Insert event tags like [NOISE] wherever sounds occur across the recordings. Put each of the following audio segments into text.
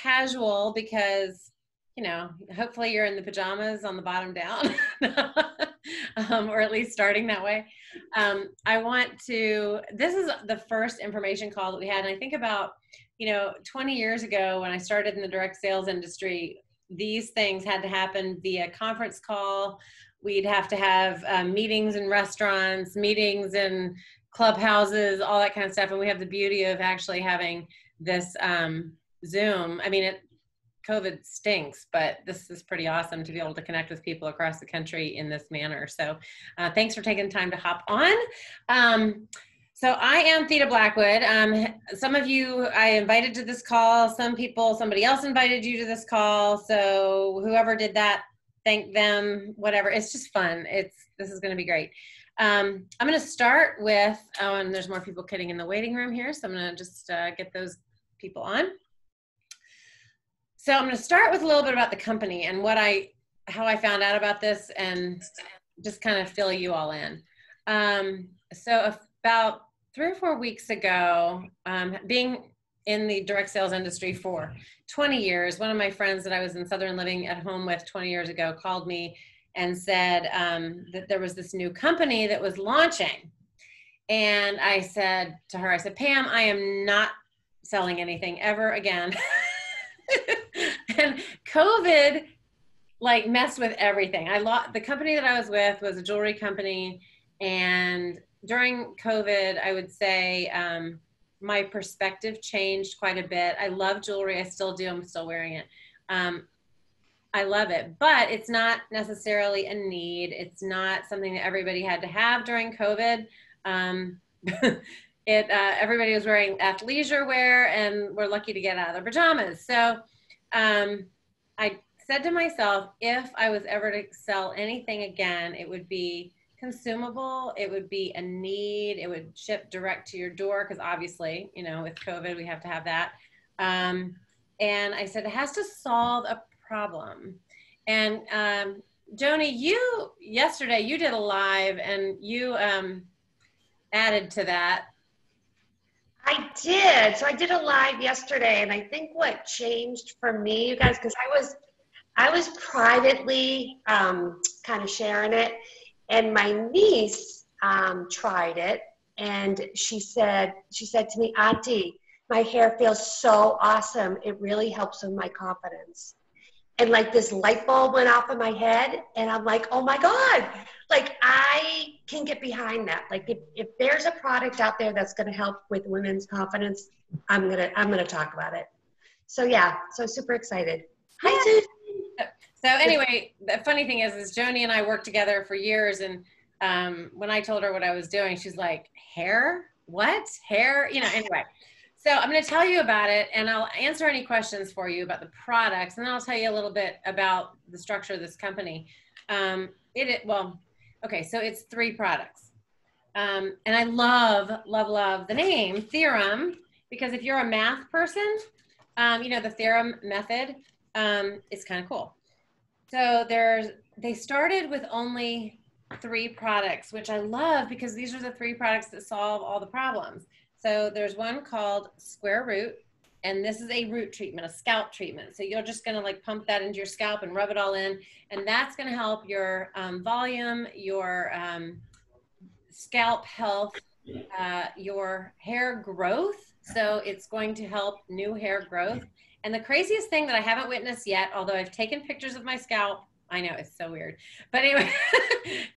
casual because you know, hopefully you're in the pajamas on the bottom down, [LAUGHS] um, or at least starting that way. Um, I want to, this is the first information call that we had. And I think about, you know, 20 years ago when I started in the direct sales industry, these things had to happen via conference call. We'd have to have um, meetings in restaurants, meetings in clubhouses, all that kind of stuff. And we have the beauty of actually having this um, Zoom. I mean, it, COVID stinks, but this is pretty awesome to be able to connect with people across the country in this manner. So uh, thanks for taking time to hop on. Um, so I am Theda Blackwood. Um, some of you I invited to this call. Some people, somebody else invited you to this call. So whoever did that, thank them. Whatever. It's just fun. It's this is going to be great. Um, I'm going to start with. Oh, and there's more people getting in the waiting room here, so I'm going to just uh, get those people on. So I'm going to start with a little bit about the company and what I, how I found out about this, and just kind of fill you all in. Um, so about three or four weeks ago, um, being in the direct sales industry for 20 years, one of my friends that I was in Southern Living at home with 20 years ago called me and said um, that there was this new company that was launching. And I said to her, I said, Pam, I am not selling anything ever again. [LAUGHS] and [LAUGHS] COVID like messed with everything. I lost the company that I was with was a jewelry company, and during COVID, I would say um, my perspective changed quite a bit. I love jewelry. I still do. I'm still wearing it. Um, I love it, but it's not necessarily a need. It's not something that everybody had to have during COVID. Um, [LAUGHS] it uh, everybody was wearing athleisure wear, and we're lucky to get out of their pajamas. So um, I said to myself, if I was ever to sell anything again, it would be consumable. It would be a need. It would ship direct to your door because obviously, you know, with COVID, we have to have that. Um, and I said, it has to solve a problem. And um, Joni, you yesterday you did a live and you um, added to that I did. So I did a live yesterday, and I think what changed for me, you guys, because I was I was privately um, kind of sharing it, and my niece um, tried it, and she said she said to me, Auntie, my hair feels so awesome. It really helps with my confidence and like this light bulb went off in my head and i'm like oh my god. Like i can get behind that. Like if, if there's a product out there that's going to help with women's confidence i'm going to i'm going to talk about it. So yeah so super excited. Hi Susan. so anyway the funny thing is is joni and i worked together for years and um, when i told her what i was doing she's like hair? What? Hair? You know anyway so I'm going to tell you about it and I'll answer any questions for you about the products and then I'll tell you a little bit about the structure of this company. Um, it, it well, okay, so it's three products. Um, and I love, love, love the name Theorem because if you're a math person, um, you know, the theorem method um, is kind of cool. So there's, they started with only three products, which I love because these are the three products that solve all the problems. So there's one called Square Root, and this is a root treatment, a scalp treatment. So you're just gonna like pump that into your scalp and rub it all in, and that's gonna help your um, volume, your um, scalp health, uh, your hair growth. So it's going to help new hair growth. And the craziest thing that I haven't witnessed yet, although I've taken pictures of my scalp, I know it's so weird, but anyway,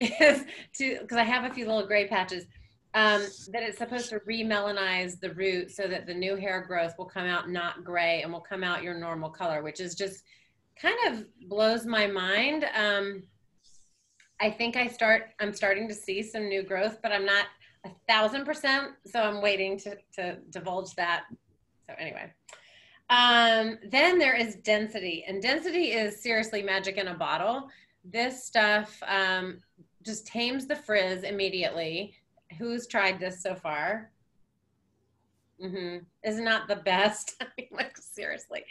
[LAUGHS] is to because I have a few little gray patches um, that it's supposed to remelanize the root so that the new hair growth will come out not gray and will come out your normal color, which is just kind of blows my mind. Um, I think I start, I'm starting to see some new growth, but I'm not a thousand percent. So I'm waiting to, to divulge that. So anyway, um, then there is density and density is seriously magic in a bottle. This stuff um, just tames the frizz immediately who's tried this so far? Mm-hmm. Is not the best. [LAUGHS] I mean, like seriously,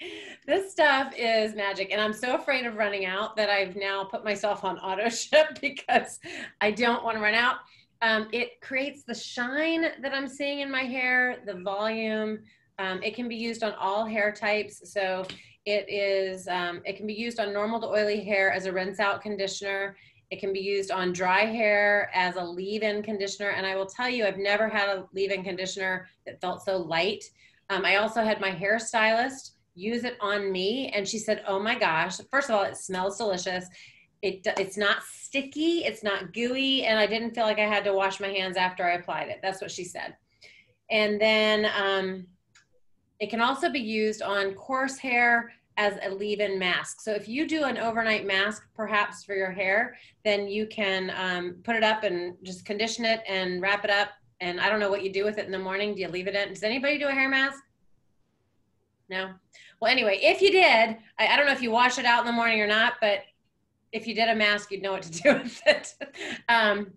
this stuff is magic, and I'm so afraid of running out that I've now put myself on [LAUGHS] auto ship because I don't want to run out. Um, it creates the shine that I'm seeing in my hair, the volume. Um, it can be used on all hair types. So it is, um, it can be used on normal to oily hair as a rinse out conditioner. It can be used on dry hair as a leave-in conditioner. And I will tell you, I've never had a leave-in conditioner that felt so light. Um, I also had my hairstylist use it on me and she said, oh my gosh, first of all, it smells delicious. It, it's not sticky, it's not gooey, and I didn't feel like I had to wash my hands after I applied it. That's what she said. And then um, it can also be used on coarse hair as a leave-in mask. So if you do an overnight mask, perhaps for your hair, then you can um, put it up and just condition it and wrap it up. And I don't know what you do with it in the morning. Do you leave it in? Does anybody do a hair mask? No. Well, anyway, if you did, I, I don't know if you wash it out in the morning or not, but if you did a mask, you'd know what to do [LAUGHS] with it. um,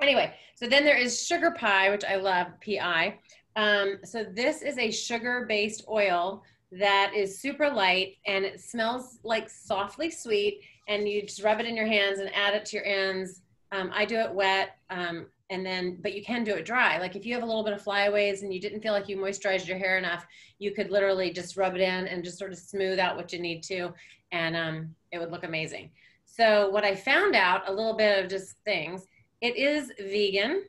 anyway, so then there is sugar pie, which I love, PI. Um, so this is a sugar-based oil that is super light and it smells like softly sweet and you just rub it in your hands and add it to your ends. Um, I do it wet um, and then, but you can do it dry. Like if you have a little bit of flyaways and you didn't feel like you moisturized your hair enough, you could literally just rub it in and just sort of smooth out what you need to and um, it would look amazing. So what I found out, a little bit of just things, it is vegan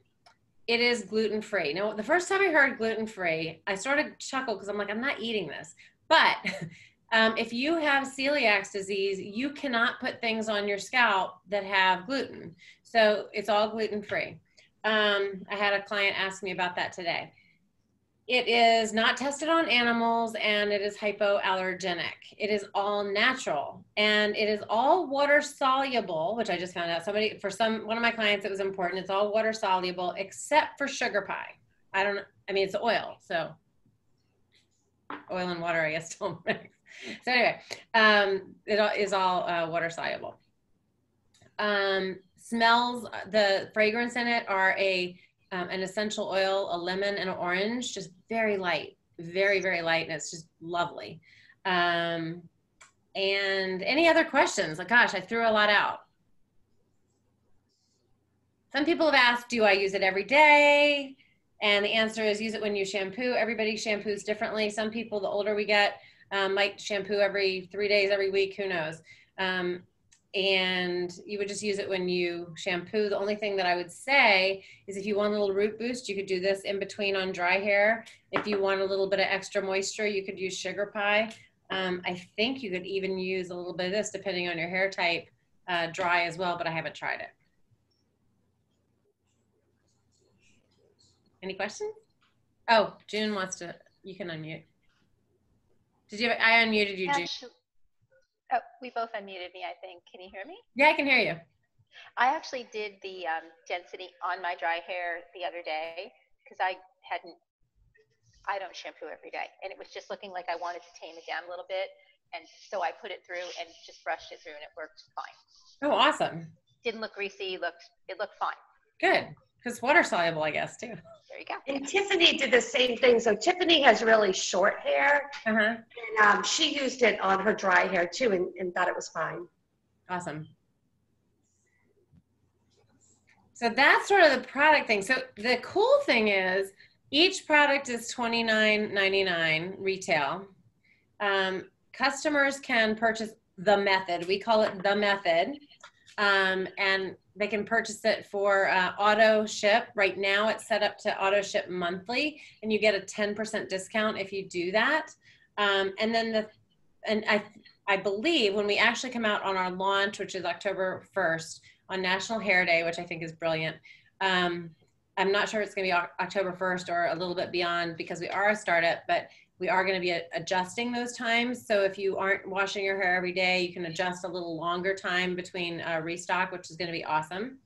it is gluten free. Now, the first time I heard gluten free, I started to chuckle because I'm like, I'm not eating this. But [LAUGHS] um, if you have celiac disease, you cannot put things on your scalp that have gluten. So it's all gluten free. Um, I had a client ask me about that today. It is not tested on animals and it is hypoallergenic. It is all natural and it is all water soluble, which I just found out. Somebody, for some, one of my clients, it was important. It's all water soluble except for sugar pie. I don't, I mean, it's oil. So oil and water, I guess, [LAUGHS] don't mix. So anyway, um, it is all uh, water soluble. Um, smells, the fragrance in it are a um, an essential oil, a lemon, and an orange, just very light, very, very light, and it's just lovely. Um, and any other questions? Like, gosh, I threw a lot out. Some people have asked, do I use it every day? And the answer is use it when you shampoo. Everybody shampoos differently. Some people, the older we get, um, might shampoo every three days, every week, who knows. Um, and you would just use it when you shampoo. The only thing that I would say is if you want a little root boost, you could do this in between on dry hair. If you want a little bit of extra moisture, you could use sugar pie. Um, I think you could even use a little bit of this depending on your hair type, uh, dry as well, but I haven't tried it. Any questions? Oh, June wants to, you can unmute. Did you, I unmuted you, June. Oh, we both unmuted me, I think. Can you hear me? Yeah, I can hear you. I actually did the um, density on my dry hair the other day because I hadn't, I don't shampoo every day. And it was just looking like I wanted to tame it down a little bit. And so I put it through and just brushed it through and it worked fine. Oh, awesome. Didn't look greasy, looked, it looked fine. Good. Because water soluble, I guess, too. There you go. And Tiffany did the same thing. So Tiffany has really short hair, Uh-huh. and um, she used it on her dry hair too, and, and thought it was fine. Awesome. So that's sort of the product thing. So the cool thing is each product is $29.99 retail. Um, customers can purchase the method. We call it the method. Um, and they can purchase it for uh, auto ship. Right now, it's set up to auto ship monthly, and you get a 10% discount if you do that. Um, and then the, and I, I believe when we actually come out on our launch, which is October 1st on National Hair Day, which I think is brilliant. Um, I'm not sure it's going to be October 1st or a little bit beyond because we are a startup, but we are going to be adjusting those times. So if you aren't washing your hair every day, you can adjust a little longer time between uh, restock, which is going to be awesome.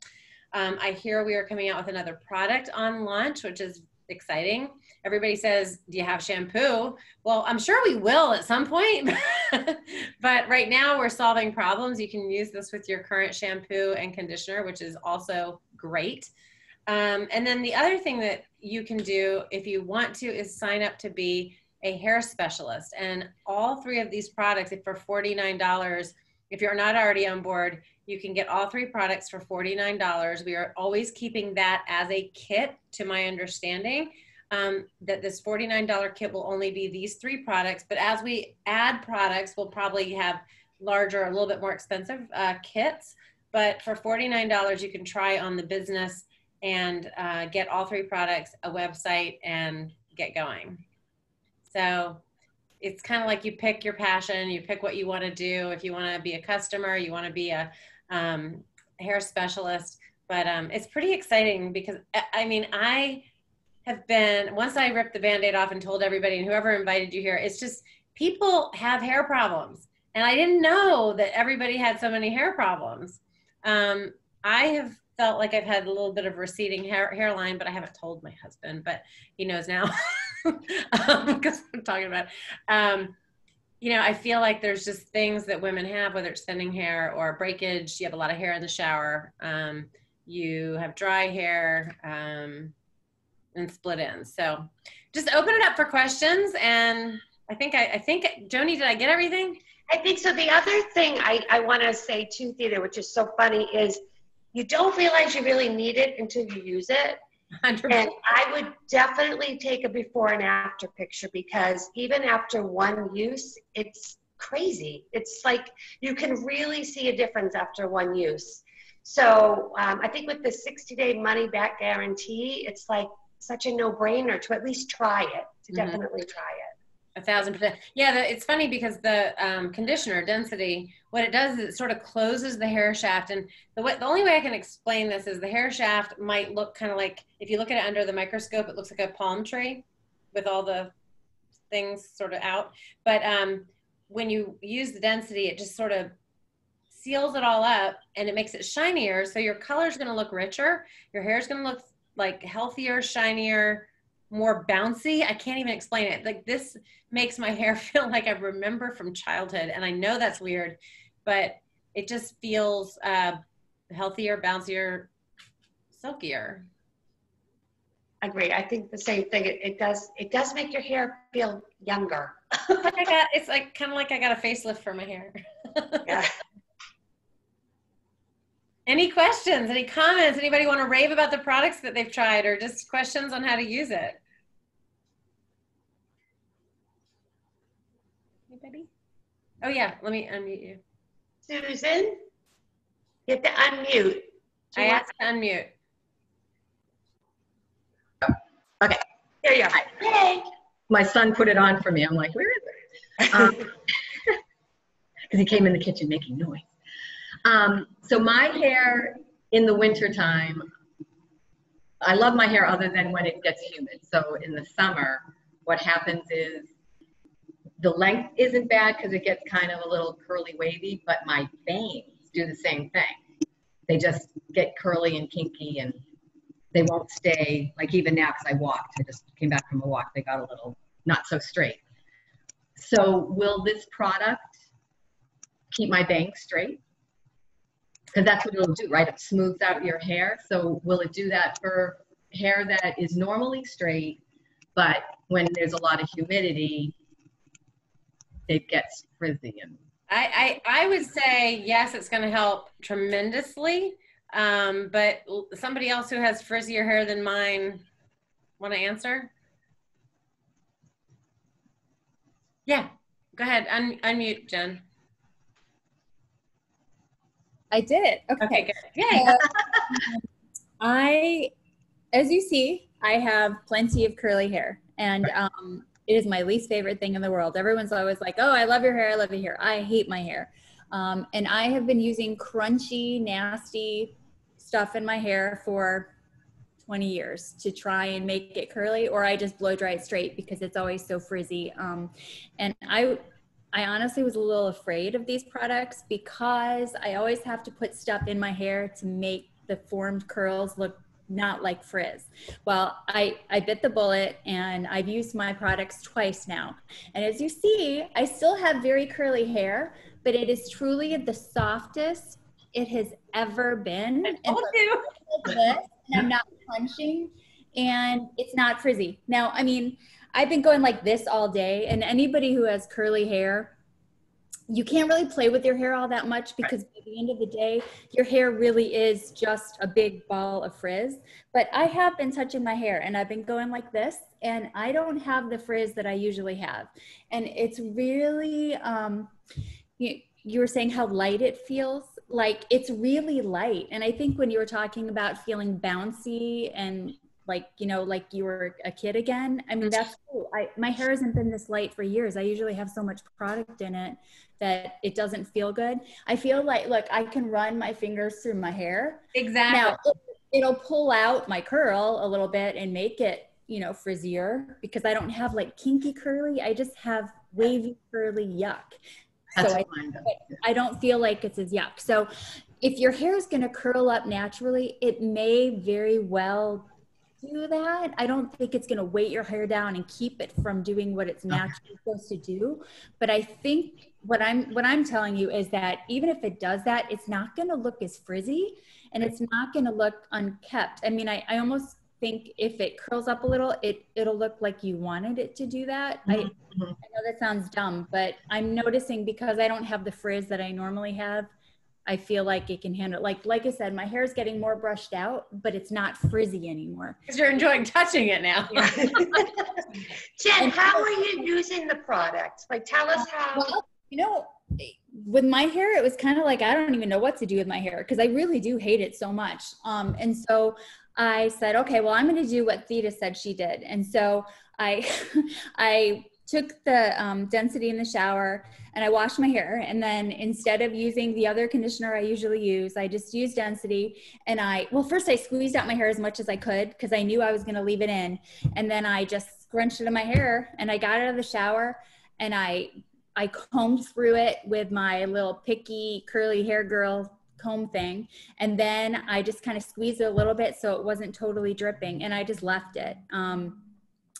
Um, I hear we are coming out with another product on launch, which is exciting. Everybody says, Do you have shampoo? Well, I'm sure we will at some point. [LAUGHS] but right now, we're solving problems. You can use this with your current shampoo and conditioner, which is also great. Um, and then the other thing that you can do if you want to is sign up to be a hair specialist. And all three of these products, if for $49, if you're not already on board, you can get all three products for $49. We are always keeping that as a kit, to my understanding. um, that this $49 kit will only be these three products. But as we add products, we'll probably have larger, a little bit more expensive uh, kits. But for $49, you can try on the business and uh, get all three products, a website, and get going. So it's kind of like you pick your passion, you pick what you want to do. If you want to be a customer, you want to be a um, hair specialist. But um, it's pretty exciting because I mean, I have been, once I ripped the band aid off and told everybody and whoever invited you here, it's just people have hair problems. And I didn't know that everybody had so many hair problems. Um, I have felt like I've had a little bit of receding hair, hairline, but I haven't told my husband, but he knows now [LAUGHS] because [LAUGHS] um, I'm talking about. Um, you know, I feel like there's just things that women have, whether it's thinning hair or breakage. You have a lot of hair in the shower. Um, you have dry hair um, and split ends. So just open it up for questions. And I think I, I think Joni, did I get everything? I think so. The other thing I, I want to say too, Theda, which is so funny, is you don't realize you really need it until you use it. 100%. And I would definitely take a before and after picture because even after one use, it's crazy. It's like you can really see a difference after one use. So um, I think with the 60 day money back guarantee, it's like such a no brainer to at least try it, to mm-hmm. definitely try it. A thousand percent. Yeah, the, it's funny because the um, conditioner density, what it does is it sort of closes the hair shaft. And the way, the only way I can explain this is the hair shaft might look kind of like, if you look at it under the microscope, it looks like a palm tree with all the things sort of out. But um, when you use the density, it just sort of seals it all up and it makes it shinier. So your color is going to look richer. Your hair is going to look like healthier, shinier, more bouncy. I can't even explain it. Like this makes my [LAUGHS] hair feel like I remember from childhood. And I know that's weird, but it just feels uh, healthier, bouncier, silkier. Agree. I think the same thing. It, it does. It does make your hair feel younger. [LAUGHS] I got. It's like kind of like I got a facelift for my hair. [LAUGHS] yeah. Any questions? Any comments? Anybody want to rave about the products that they've tried, or just questions on how to use it? Anybody? Oh yeah, let me unmute you. Susan, you have to unmute. I asked to unmute. Okay. There you are. Hey. My son put it on for me. I'm like, where is it? Because um, [LAUGHS] he came in the kitchen making noise. Um, so my hair in the wintertime, I love my hair other than when it gets humid. So in the summer, what happens is the length isn't bad because it gets kind of a little curly wavy, but my bangs do the same thing. They just get curly and kinky and they won't stay like even now because I walked. I just came back from a walk. They got a little not so straight. So will this product keep my bangs straight? Because that's what it'll do, right? It smooths out your hair. So will it do that for hair that is normally straight, but when there's a lot of humidity, it gets frizzy and I, I, I would say yes, it's going to help tremendously. Um, but somebody else who has frizzier hair than mine, want to answer? Yeah, go ahead. Un- unmute, Jen. I did. Okay, okay good. Yay. I, as you see, I have plenty of curly hair, and um, it is my least favorite thing in the world. Everyone's always like, "Oh, I love your hair. I love your hair." I hate my hair, um, and I have been using crunchy, nasty stuff in my hair for 20 years to try and make it curly, or I just blow dry it straight because it's always so frizzy. Um, and I, I honestly was a little afraid of these products because I always have to put stuff in my hair to make the formed curls look not like frizz. Well, I, I bit the bullet and I've used my products twice now. And as you see, I still have very curly hair, but it is truly the softest it has ever been. I told you. [LAUGHS] and I'm not punching and it's not frizzy. Now, I mean, I've been going like this all day and anybody who has curly hair, you can't really play with your hair all that much because right. by the end of the day, your hair really is just a big ball of frizz. But I have been touching my hair and I've been going like this and I don't have the frizz that I usually have. And it's really, um, you, you were saying how light it feels. Like it's really light. And I think when you were talking about feeling bouncy and like you know like you were a kid again. I mean mm-hmm. that's cool. I my hair hasn't been this light for years. I usually have so much product in it that it doesn't feel good. I feel like look i can run my fingers through my hair. Exactly. now it, will pull out my curl a little bit and make it you know frizzier because i don't have like kinky curly. I just have wavy curly yuck. That's so I, I don't feel like it's as yuck. So if your hair is going to curl up naturally it may very well do that. I don't think it's going to weight your hair down and keep it from doing what it's naturally supposed to do. But I think what I'm what I'm telling you is that even if it does that, it's not going to look as frizzy and it's not going to look unkept. I mean, I, I almost think if it curls up a little, it it'll look like you wanted it to do that. Mm-hmm. I, I know that sounds dumb, but I'm noticing because I don't have the frizz that I normally have I feel like it can handle like like I said, my hair is getting more brushed out, but it's not frizzy anymore. Because you're enjoying touching it now. [LAUGHS] Jen, how are you using the product? Like tell us how well, you know with my hair it was kind of like I don't even know what to do with my hair because I really do hate it so much. Um and so I said, okay, well I'm gonna do what Theda said she did. And so I [LAUGHS] I took the um, density in the shower and I washed my hair. And then instead of using the other conditioner I usually use, I just used density. And I, well, first I squeezed out my hair as much as I could because I knew I was going to leave it in. And then I just scrunched it in my hair and I got out of the shower and I, I combed through it with my little picky curly hair girl comb thing. And then I just kind of squeezed it a little bit so it wasn't totally dripping and I just left it. Um,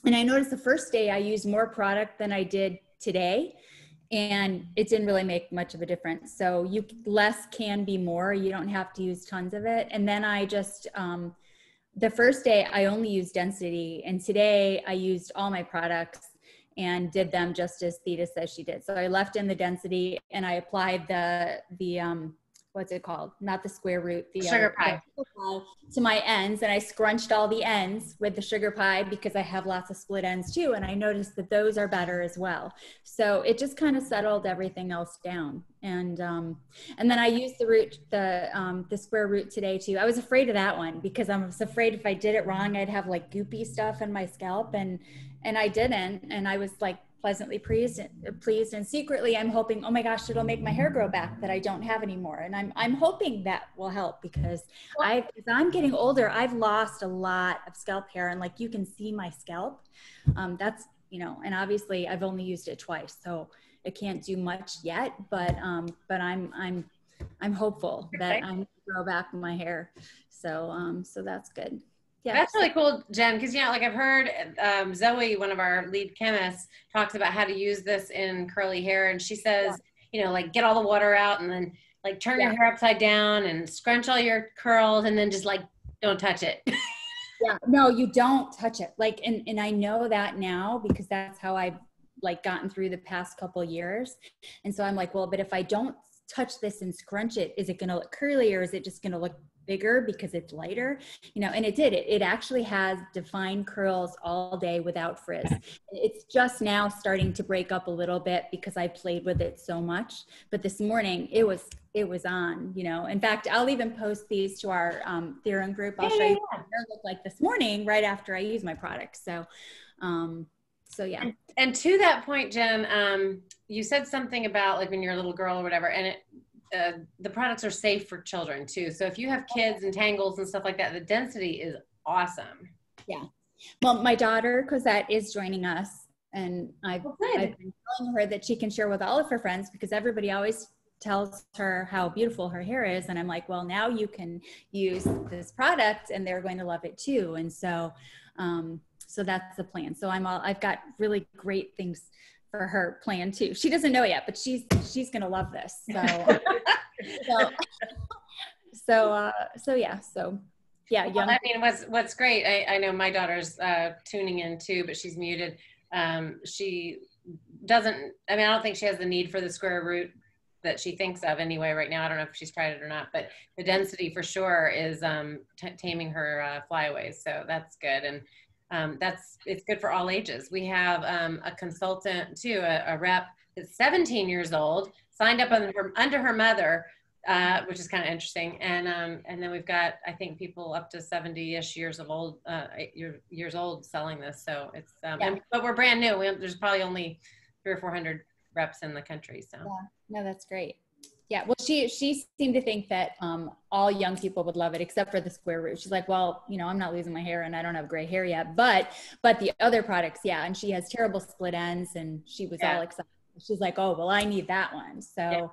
and I noticed the first day I used more product than I did today and it didn't really make much of a difference. So you less can be more. You don't have to use tons of it. And then I just um, the first day I only used density, and today I used all my products and did them just as Theda says she did. So I left in the density and I applied the the um, what's it called? Not the square root, the sugar uh, pie. to my ends, and I scrunched all the ends with the sugar pie because I have lots of split ends too, and I noticed that those are better as well. So it just kind of settled everything else down, and um, and then I used the root, the um, the square root today too. I was afraid of that one because I was afraid if I did it wrong, I'd have like goopy stuff in my scalp, and and I didn't, and I was like pleasantly pleased, pleased and secretly I'm hoping, oh my gosh, it'll make my hair grow back that I don't have anymore. And I'm, I'm hoping that will help because I, as I'm getting older, I've lost a lot of scalp hair and like you can see my scalp. Um, that's, you know, and obviously I've only used it twice, so it can't do much yet, but, um, but I'm, I'm, I'm hopeful that I'm grow back my hair. So, um, so that's good. Yeah. That's really cool, Jen, because you know, like I've heard um, Zoe, one of our lead chemists, talks about how to use this in curly hair, and she says, yeah. you know, like get all the water out and then like turn yeah. your hair upside down and scrunch all your curls, and then just like don't touch it. [LAUGHS] yeah, no, you don't touch it. Like, and and I know that now because that's how I've like gotten through the past couple years, and so I'm like, well, but if I don't touch this and scrunch it, is it going to look curly or is it just going to look bigger because it's lighter you know and it did. It, it actually has defined curls all day without frizz. [LAUGHS] It's just now starting to break up a little bit because i played with it so much but this morning it was it was on you know. In fact i'll even post these to our um, theorem group. I'll yeah, show you what it looked like this morning right after i use my product. So um so yeah. And, and to that point jen um you said something about like when you're a little girl or whatever and it uh, the products are safe for children too. So if you have kids and tangles and stuff like that, the density is awesome. Yeah. Well, my daughter Cosette is joining us, and I've, oh, I've been telling her that she can share with all of her friends because everybody always tells her how beautiful her hair is and i'm like well now you can use this product and they're going to love it too and so um, so that's the plan so i'm all i've got really great things for her plan too. She doesn't know yet, but she's she's gonna love this. So [LAUGHS] so so, uh, so yeah, so yeah, young. Well, I mean, what's what's great. I, I know my daughter's uh, tuning in too, but she's muted. Um, she doesn't. I mean, I don't think she has the need for the square root that she thinks of anyway right now. I don't know if she's tried it or not, but the density for sure is um, taming her uh, flyaways. So that's good. And um, that's it's good for all ages. We have um, a consultant too, a, a, rep that's 17 years old, signed up under her, under her mother, uh, which is kind of interesting. And um, and then we've got I think people up to 70ish years of old uh, years old selling this. So it's um, yeah. and, but we're brand new. We, there's probably only three or four hundred reps in the country. So yeah, no, that's great. Yeah, well, she she seemed to think that um, all young people would love it, except for the square root. She's like, well, you know, I'm not losing my hair, and I don't have gray hair yet, but but the other products, yeah. And she has terrible split ends, and she was yeah. all excited. She's like, oh, well, I need that one. So.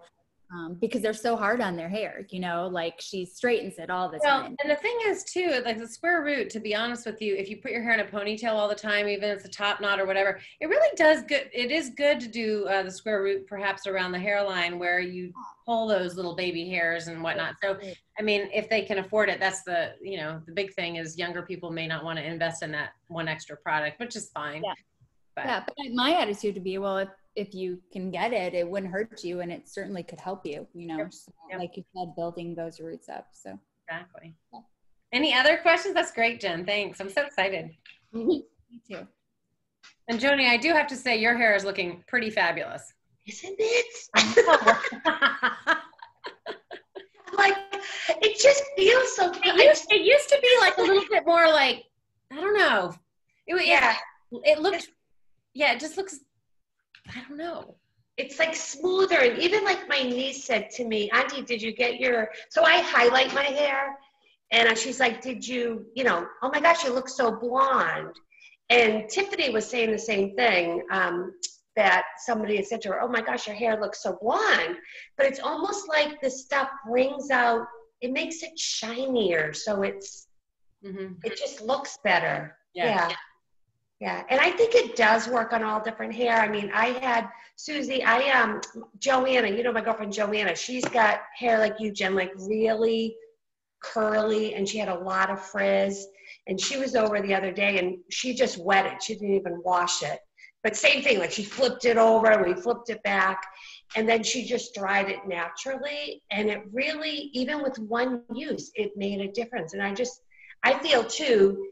Um, because they're so hard on their hair, you know, like she straightens it all the well, time. And the thing is too, like the square root, to be honest with you, if you put your hair in a ponytail all the time, even if it's a top knot or whatever, it really does good. It is good to do uh, the square root perhaps around the hairline where you pull those little baby hairs and whatnot. So, I mean, if they can afford it, that's the, you know, the big thing is younger people may not want to invest in that one extra product, which is fine. Yeah. But. Yeah, but my attitude would be, well, if if you can get it, it wouldn't hurt you, and it certainly could help you. You know, yep. So, yep. like you said, building those roots up. So exactly. Yeah. Any other questions? That's great, Jen. Thanks. I'm so excited. [LAUGHS] Me too. And Joni, I do have to say your hair is looking pretty fabulous. Isn't it? [LAUGHS] like it just feels so. It used, it used to be like a little [LAUGHS] bit more like I don't know. It, yeah. It, it looked. Yeah, it just looks I don't know. It's like smoother. And even like my niece said to me, Auntie, did you get your. So I highlight my hair. And she's like, Did you, you know, oh my gosh, you look so blonde. And Tiffany was saying the same thing um, that somebody had said to her, Oh my gosh, your hair looks so blonde. But it's almost like the stuff brings out, it makes it shinier. So it's, mm-hmm. it just looks better. yeah. yeah. Yeah, and I think it does work on all different hair. I mean, I had Susie, I um Joanna, you know my girlfriend Joanna, she's got hair like you, Jen, like really curly, and she had a lot of frizz. And she was over the other day and she just wet it. She didn't even wash it. But same thing, like she flipped it over, we flipped it back, and then she just dried it naturally. And it really, even with one use, it made a difference. And I just I feel too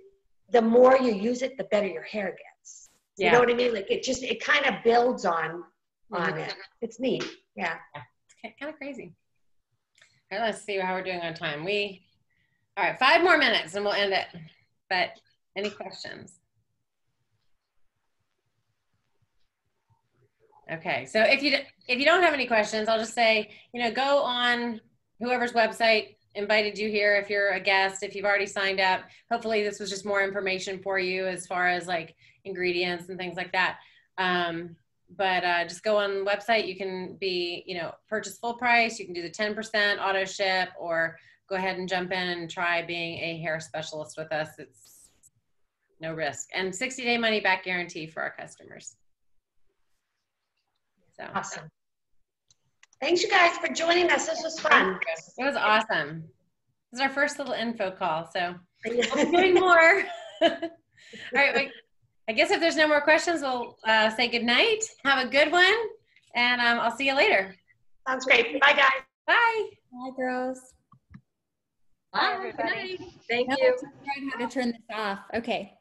the more you use it, the better your hair gets. You know what I mean? Like it just it kind of builds on on mm-hmm. it. It's neat. Yeah. yeah. It's kind of crazy. All right, let's see how we're doing on time. We all right, five more minutes and we'll end it. But any questions? Okay, so if you if you don't have any questions, I'll just say, you know, go on whoever's website, invited you here if you're a guest if you've already signed up. Hopefully this was just more information for you as far as like ingredients and things like that. Um, but uh, just go on the website. You can be you know purchase full price. You can do the 10% auto ship or go ahead and jump in and try being a hair specialist with us. It's no risk. And 60 day money back guarantee for our customers. So awesome Thanks, you guys, for joining us. This was fun. It was awesome. This is our first little info call, so we'll be doing more. [LAUGHS] All right, wait. I guess if there's no more questions, we'll uh, say good night. Have a good one, and um, I'll see you later. Sounds great. Bye, guys. Bye. Bye, girls. Bye, everybody. Thank you. How to turn this off. Okay.